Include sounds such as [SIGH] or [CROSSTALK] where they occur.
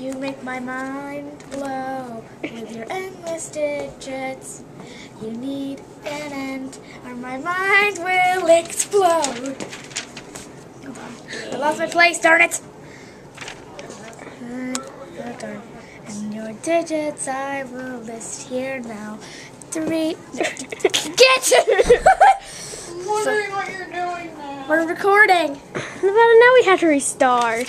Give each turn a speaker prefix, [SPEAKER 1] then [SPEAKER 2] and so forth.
[SPEAKER 1] You make my mind blow with your endless digits. You need an end, or my mind will explode. I lost my place, darn it! Darn. And your digits I will list here now. Three. Get!
[SPEAKER 2] I'm [LAUGHS] wondering what you're doing now.
[SPEAKER 1] We're recording.
[SPEAKER 3] Well, now we have to restart.